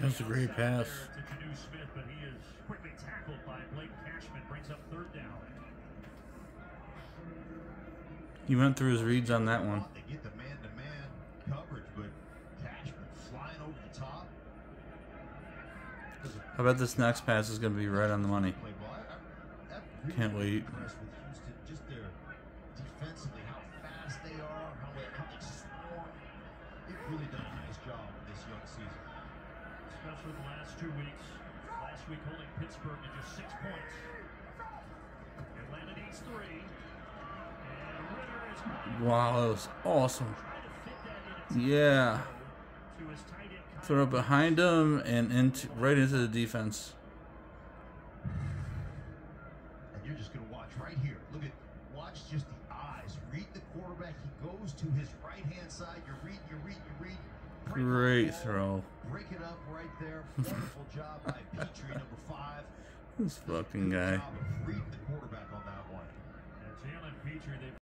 That's a great pass. To Jonnu Smith, but he is quickly tackled by Blake Cashman. Brings up third down. He went through his reads on that one. They get the man-to-man coverage, but Cashman flying over the top. I bet this next pass is going to be right on the money. Can't wait. Impressed with Houston, just their defensively, how fast they are, how they, how they swarm. They've really done a nice job this young season. Especially the last two weeks. Last week holding Pittsburgh to just six points. Atlanta needs three. And Ridder is trying Wow, that was awesome. to fit that in Yeah. to his tight end. Throw behind him and into right into the defense. And you're just going to watch right here. Look at, watch just the eyes. Read the quarterback. He goes to his right hand side. You read, you read, you read. Great throw. Break it up right there. Wonderful job by Pitre, number five. This fucking guy.